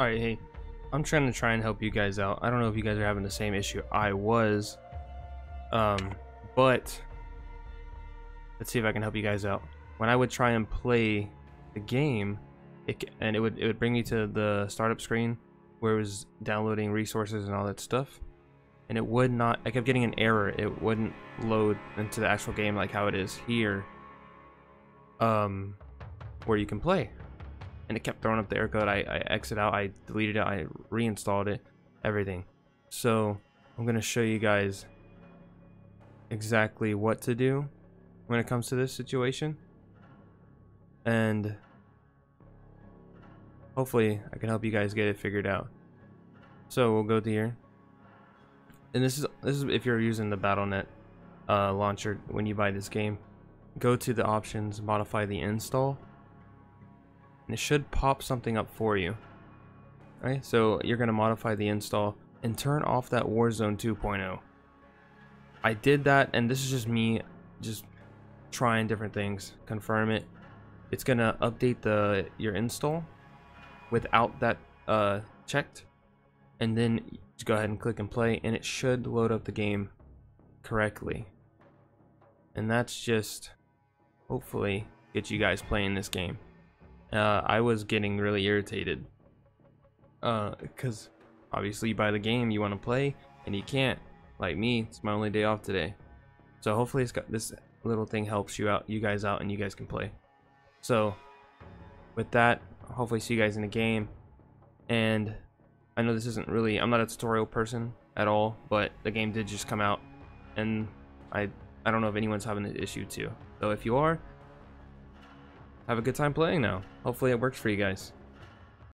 Alright, hey, I'm trying to try and help you guys out. I don't know if you guys are having the same issue I was, um, but let's see if I can help you guys out. When I would try and play the game, it, and it would it would bring me to the startup screen where it was downloading resources and all that stuff, and it would not. I kept getting an error. It wouldn't load into the actual game like how it is here, um, where you can play and it kept throwing up the error code. I, I exit out, I deleted it, I reinstalled it, everything. So I'm to show you guys exactly what to do when it comes to this situation. And hopefully I can help you guys get it figured out. So we'll go to here. And this is this is if you're using the Battle.net uh, launcher when you buy this game. Go to the options, modify the install and it should pop something up for you. Right, so you're going to modify the install and turn off that Warzone 2.0. I did that, and this is just me just trying different things. Confirm it. It's going to update the your install without that uh, checked. And then go ahead and click and play, and it should load up the game correctly. And that's just hopefully get you guys playing this game uh, I was getting really irritated. Because uh, obviously you buy the game, you want to play, and you can't. Like me, it's my only day off today. So hopefully it's got this little thing helps you out, you guys out, and you guys can play. So with that, hopefully see you guys in the game. And I know this isn't really, I'm not a tutorial person at all, but the game did just come out, and I I don't know if anyone's having an issue too. So if you are, have a good time playing now. Hopefully it works for you guys.